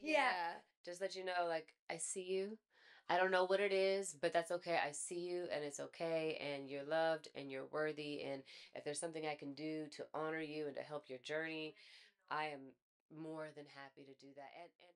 Yeah. Yeah. Just let you know, like, I see you. I don't know what it is, but that's okay. I see you and it's okay. And you're loved and you're worthy. And if there's something I can do to honor you and to help your journey, I am more than happy to do that. And, and,